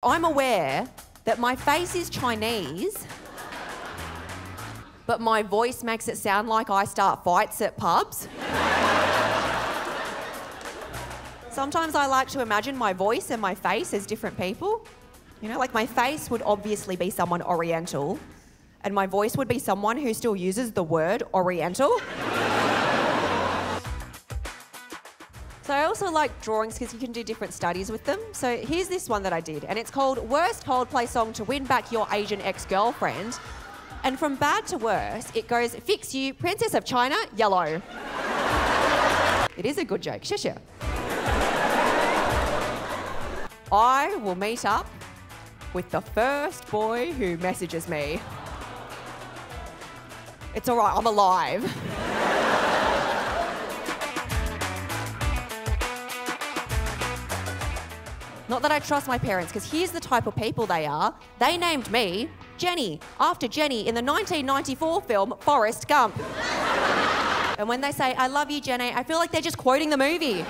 I'm aware that my face is Chinese, but my voice makes it sound like I start fights at pubs. Sometimes I like to imagine my voice and my face as different people. You know, like my face would obviously be someone Oriental, and my voice would be someone who still uses the word Oriental. So I also like drawings because you can do different studies with them. So here's this one that I did, and it's called Worst Coldplay Song to Win Back Your Asian Ex-Girlfriend. And from bad to worse, it goes Fix You, Princess of China, Yellow. it is a good joke, shush. I will meet up with the first boy who messages me. It's all right, I'm alive. Not that I trust my parents, because here's the type of people they are. They named me Jenny, after Jenny in the 1994 film Forrest Gump. and when they say, I love you, Jenny, I feel like they're just quoting the movie.